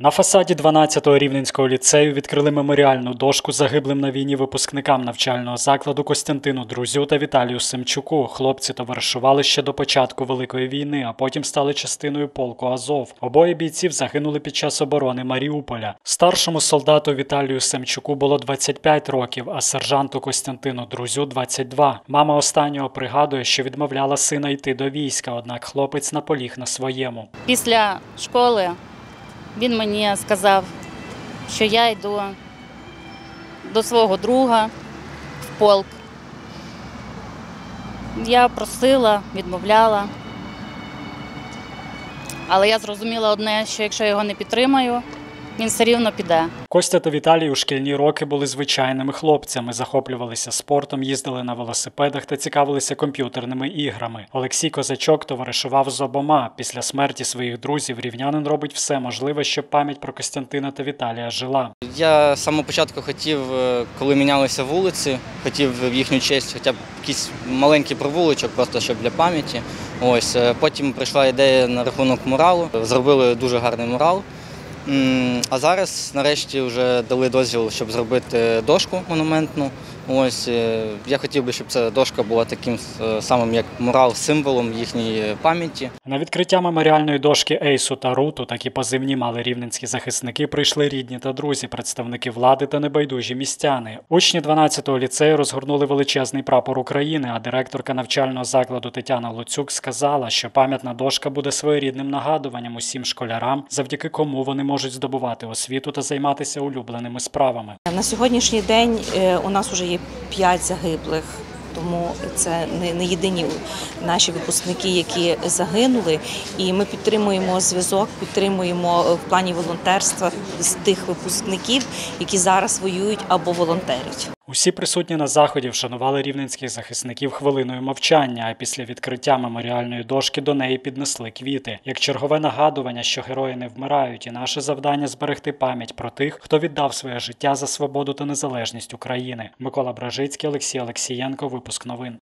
На фасаді 12-го рівненського ліцею відкрили меморіальну дошку загиблим на війні випускникам навчального закладу Костянтину Друзю та Віталію Семчуку. Хлопці товаришували ще до початку Великої війни, а потім стали частиною полку Азов. Обоє бійців загинули під час оборони Маріуполя. Старшому солдату Віталію Семчуку було 25 років, а сержанту Костянтину Друзю 22. Мама останнього пригадує, що відмовляла сина йти до війська, однак хлопець наполіг на своєму. Після школи він мені сказав, що я йду до свого друга в полк. Я просила, відмовляла. Але я зрозуміла одне, що якщо я його не підтримаю, він все рівно піде. Костя та Віталій у шкільні роки були звичайними хлопцями, захоплювалися спортом, їздили на велосипедах та цікавилися комп'ютерними іграми. Олексій Козачок товаришував з обома. Після смерті своїх друзів рівнянин робить все можливе, щоб пам'ять про Костянтина та Віталія жила. Я з самого початку хотів, е, коли мінялися вулиці, хотів в їхню честь хоча б якийсь маленький провулочок, просто щоб для пам'яті. Ось е, потім прийшла ідея на рахунок муралу. Зробили дуже гарний мурал. А зараз нарешті вже дали дозвіл, щоб зробити дошку монументну. Ось е, я хотів би, щоб ця дошка була таким е, самим, як мурал, символом їхньої пам'яті. На відкриття меморіальної дошки Ейсу та Руту такі позивні мали рівненські захисники. Прийшли рідні та друзі, представники влади та небайдужі містяни. Учні 12-го ліцею розгорнули величезний прапор України. А директорка навчального закладу Тетяна Луцюк сказала, що пам'ятна дошка буде своєрідним нагадуванням усім школярам, завдяки кому вони можуть здобувати освіту та займатися улюбленими справами. На сьогоднішній день е, у нас вже є п'ять загиблих, тому це не, єдині наші випускники, які загинули. І ми підтримуємо зв'язок, підтримуємо е, в плані волонтерства з тих випускників, які зараз воюють або волонтерять. Усі присутні на заході вшанували рівненських захисників хвилиною мовчання, а після відкриття меморіальної дошки до неї піднесли квіти, як чергове нагадування, що герої не вмирають, і наше завдання зберегти пам'ять про тих, хто віддав своє життя за свободу та незалежність України. Микола Бражицький, Олексій Олексієнко, випуск новин.